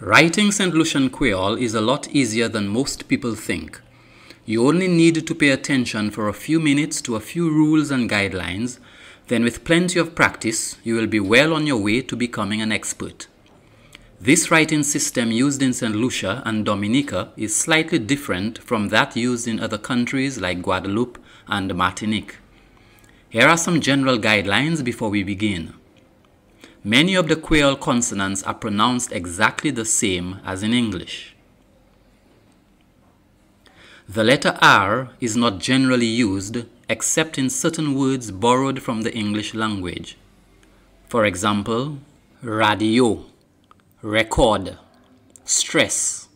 Writing St. Lucian Creole is a lot easier than most people think. You only need to pay attention for a few minutes to a few rules and guidelines, then with plenty of practice, you will be well on your way to becoming an expert. This writing system used in St. Lucia and Dominica is slightly different from that used in other countries like Guadeloupe and Martinique. Here are some general guidelines before we begin. Many of the Creole consonants are pronounced exactly the same as in English. The letter R is not generally used except in certain words borrowed from the English language. For example, radio record, stress.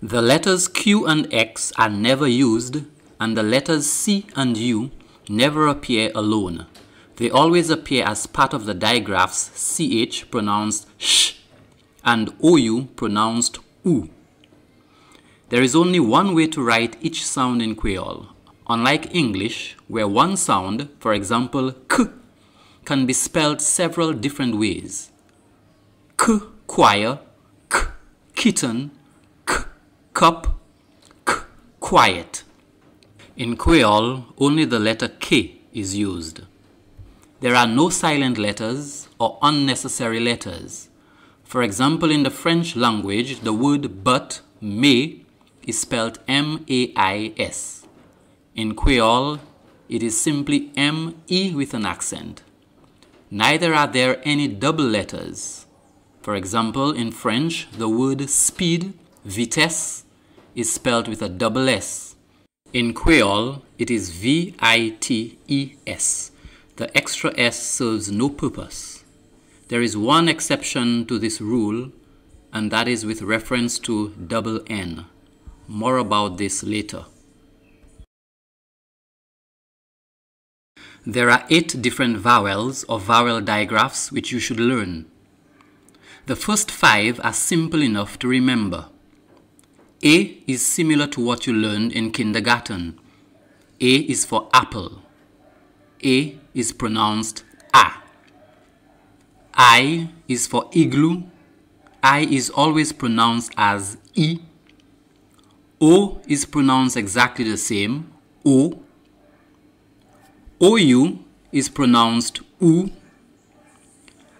The letters Q and X are never used and the letters C and U never appear alone. They always appear as part of the digraphs CH pronounced sh and OU pronounced oo. There is only one way to write each sound in Creole. Unlike English, where one sound, for example k, can be spelled several different ways. K choir, k kitten, k cup, k quiet. In Creole, only the letter K is used. There are no silent letters or unnecessary letters. For example, in the French language, the word but, mais, is spelled M-A-I-S. In Creole, it is simply M-E with an accent. Neither are there any double letters. For example, in French, the word speed, vitesse, is spelled with a double S. In Creole, it is V-I-T-E-S. The extra S serves no purpose. There is one exception to this rule, and that is with reference to double N. More about this later. There are eight different vowels or vowel digraphs which you should learn. The first five are simple enough to remember. A is similar to what you learned in kindergarten. A is for apple. A is pronounced A. I is for igloo. I is always pronounced as E. O is pronounced exactly the same, O. OU is pronounced U.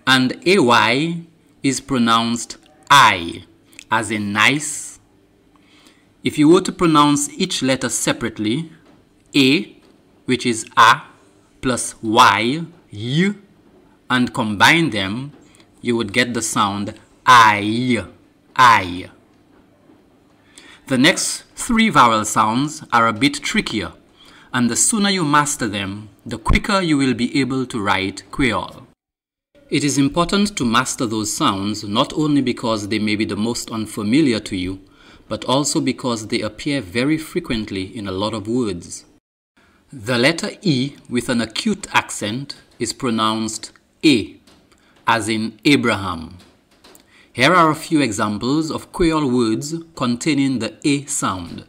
And AY is pronounced I, as in nice. If you were to pronounce each letter separately, A, which is A, plus Y, Y, and combine them, you would get the sound I, I. The next three vowel sounds are a bit trickier, and the sooner you master them, the quicker you will be able to write Creole. It is important to master those sounds not only because they may be the most unfamiliar to you, but also because they appear very frequently in a lot of words. The letter E with an acute accent is pronounced A, as in Abraham. Here are a few examples of Creole words containing the A sound.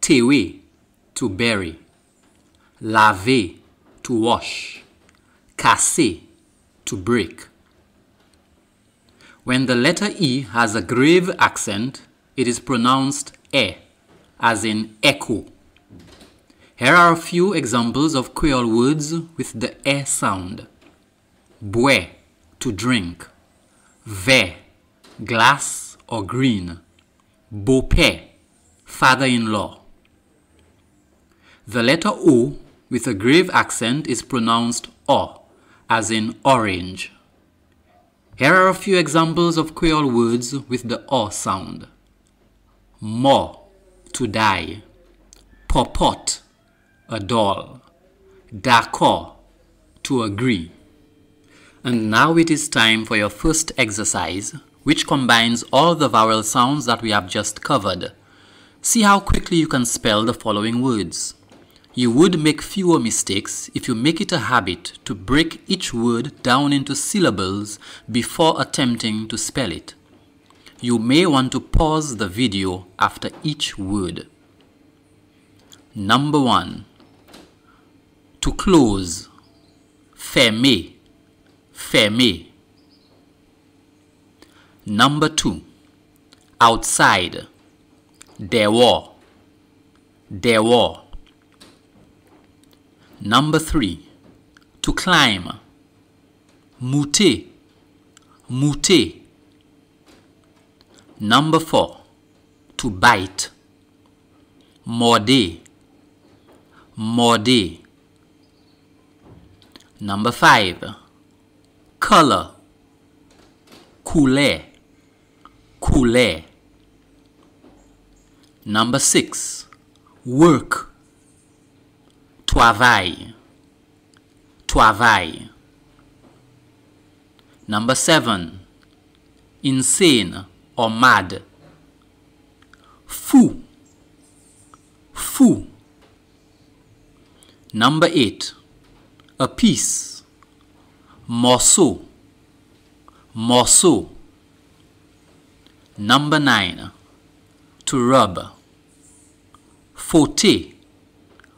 Tewe, to bury. Laver, to wash. Casser, to break. When the letter E has a grave accent, it is pronounced E, as in echo. Here are a few examples of Creole words with the E sound. Boire, to drink vert, glass or green. Beau-père, father-in-law. The letter O with a grave accent is pronounced O, as in orange. Here are a few examples of Creole words with the O sound. Mo, to die. Popot, a doll. D'accord, to agree. And now it is time for your first exercise, which combines all the vowel sounds that we have just covered. See how quickly you can spell the following words. You would make fewer mistakes if you make it a habit to break each word down into syllables before attempting to spell it. You may want to pause the video after each word. Number 1. To close. Fermer fermer. Number two, outside. There were. Number three, to climb. Mute. Mute. Number four, to bite. Morde. Morde. Number five, color. Couler. Couler. Number six, work. Travail. Travail. Number seven, insane or mad. Fou. Fou. Number eight, a piece. Morceau. Morceau. Number nine, to rub. Forte.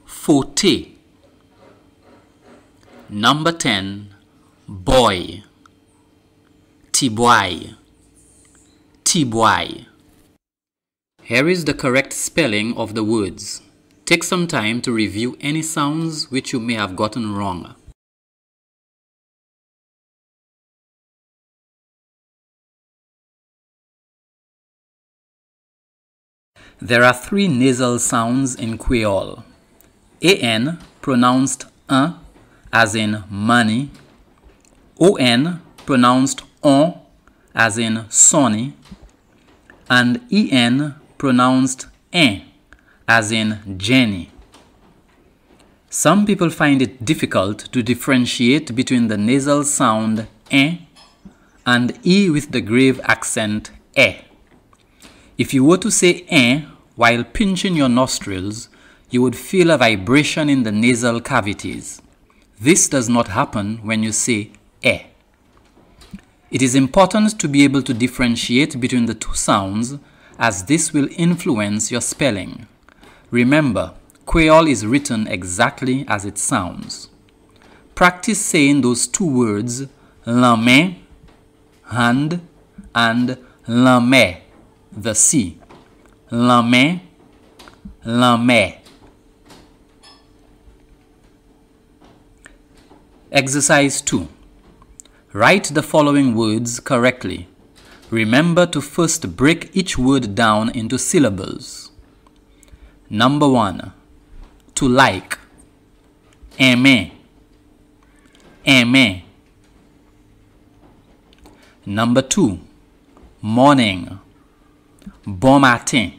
Forte. Number ten, boy. Tiboy. Tiboy. Here is the correct spelling of the words. Take some time to review any sounds which you may have gotten wrong. There are three nasal sounds in Creole. AN pronounced un as in money, ON pronounced on as in sonny, and EN pronounced en as in Jenny. Some people find it difficult to differentiate between the nasal sound en and e with the grave accent e. If you were to say eh while pinching your nostrils, you would feel a vibration in the nasal cavities. This does not happen when you say eh. It is important to be able to differentiate between the two sounds as this will influence your spelling. Remember, Creole is written exactly as it sounds. Practice saying those two words, la main, hand, and la main the sea. La main, la mer. Exercise 2. Write the following words correctly. Remember to first break each word down into syllables. Number 1. To like. Aimer. Aimer. Number 2. Morning. Bon matin.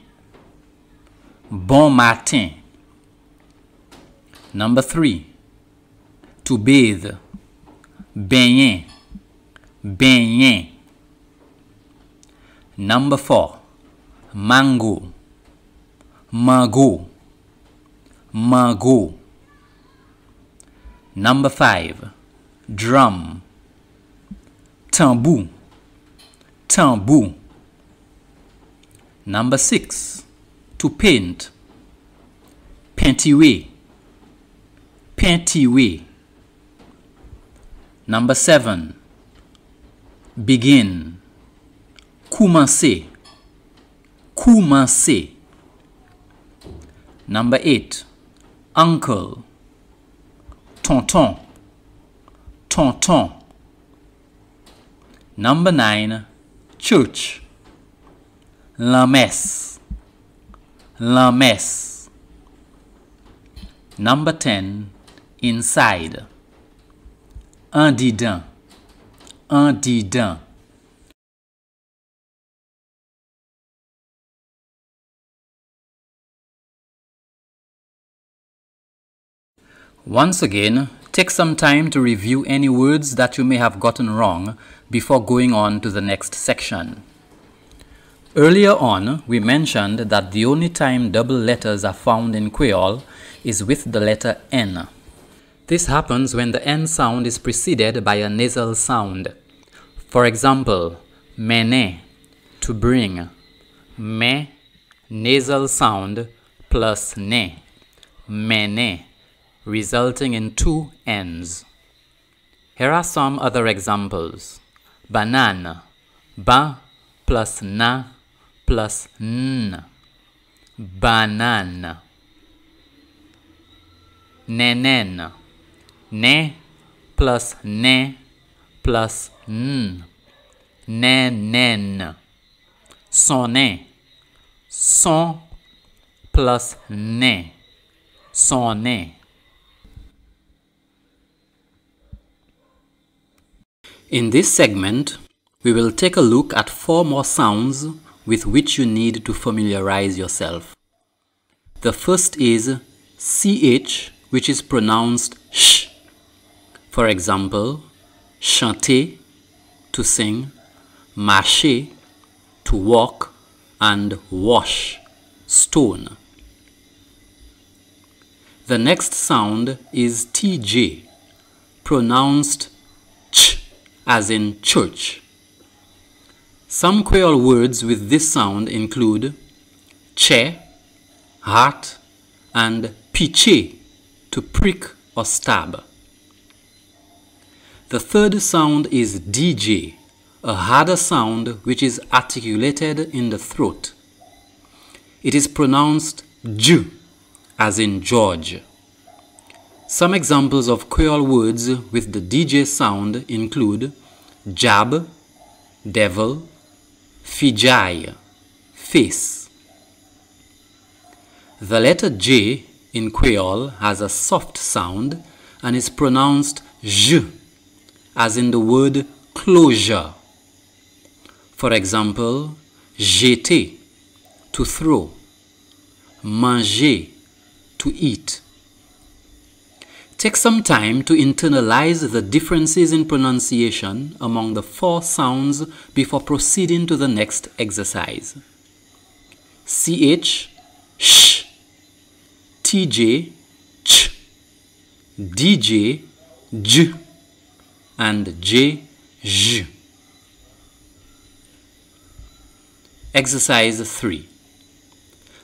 Bon matin. Number three. To bathe. Baigner. Baigner. Number four. Mango. Mango. Mango. Number five. Drum. Tambour. Tambour. Number six, to paint. Peinturer. Peinturer. Number seven, begin. Commencer. Commencer. Number eight, uncle. Tonton. Tonton. Number nine, church. La messe. La messe. Number 10. Inside. Un didin. Un didin. Once again, take some time to review any words that you may have gotten wrong before going on to the next section. Earlier on, we mentioned that the only time double letters are found in Creole is with the letter N. This happens when the N sound is preceded by a nasal sound. For example, mene, to bring, me, nasal sound, plus ne, mene, resulting in two N's. Here are some other examples. Banane, ba plus na plus n. Banane. Nenen. Ne plus ne plus n. Nenen. Sonnet. Son plus ne. Sonnet. In this segment, we will take a look at four more sounds with which you need to familiarize yourself. The first is CH, which is pronounced sh. For example, chanter, to sing, marcher, to walk, and wash, stone. The next sound is TJ, pronounced ch, as in church. Some Creole words with this sound include che, heart, and piche, to prick or stab. The third sound is DJ, a harder sound which is articulated in the throat. It is pronounced J, as in George. Some examples of Creole words with the DJ sound include jab, devil, fijai, face. The letter J in Creole has a soft sound and is pronounced J, as in the word closure. For example, jeter, to throw, manger, to eat. Take some time to internalize the differences in pronunciation among the four sounds before proceeding to the next exercise. CH, sh, TJ, ch, DJ, j, and J, j. Exercise 3.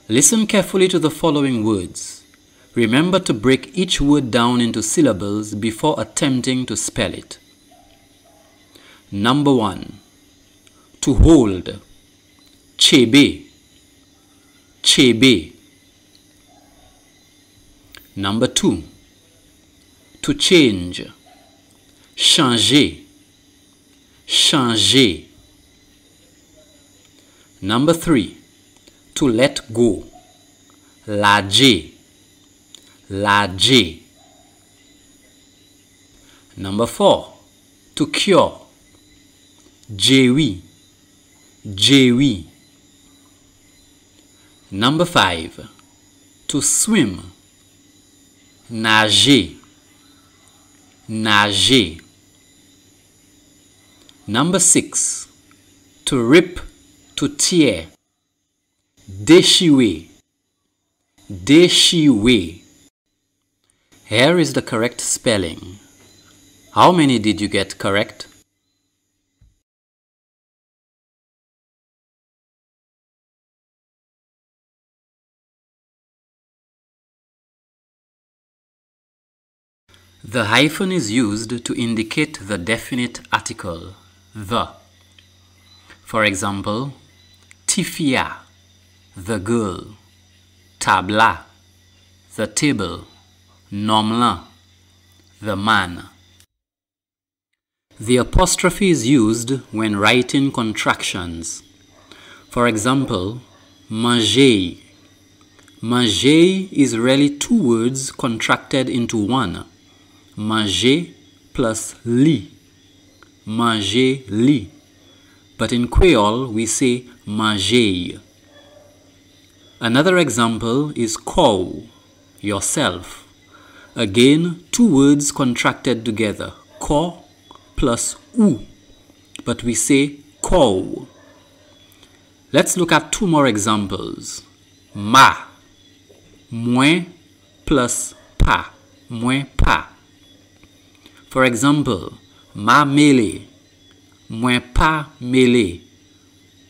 Listen carefully to the following words. Remember to break each word down into syllables before attempting to spell it. Number 1. To hold. Chebe. Chebe. Number 2. To change. Changer. Changer. Number 3. To let go. Lager J. Number four, to cure. Jewi. Jewi. Number five, to swim. Nager. Nager. Number six, to rip, to tear. Déchirer. Déchirer. Here is the correct spelling. How many did you get correct? The hyphen is used to indicate the definite article, the. For example, Tifia, the girl, Tabla, the table. Nomlin, the man. The apostrophe is used when writing contractions. For example, manger. Manger is really two words contracted into one. Manger plus li. Manger li. But in Creole, we say manger. Another example is cow, yourself. Again, two words contracted together, ko plus u, but we say cow. Let's look at two more examples. Ma, moins plus pa, moins pa. For example, ma mele, moins pa mele,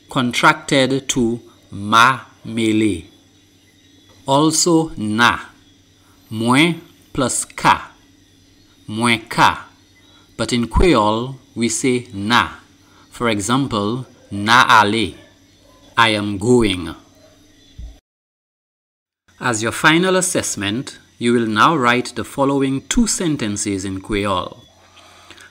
contracted to ma mele. Also na, moins plus ka, moins ka. But in Creole, we say na. For example, Na ale. I am going. As your final assessment, you will now write the following two sentences in Creole.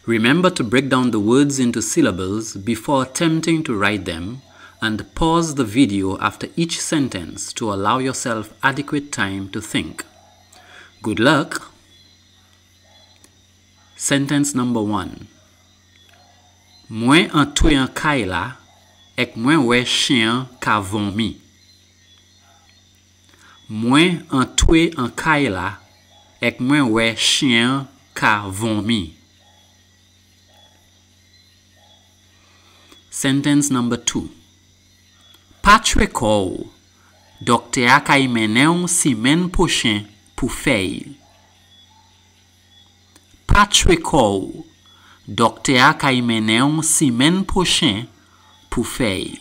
Remember to break down the words into syllables before attempting to write them and pause the video after each sentence to allow yourself adequate time to think. Good luck. Sentence number one. Mwen an twe an kay la ek mwen we chen ka vomi. Mwen an twe an kay la ek mwen we chen ka vomi. Sentence number two. Patwe kou, dokte a kay menen si men pochen pou fey. Patchwe kou, dokte a kaimeneon simen pochen pou fey.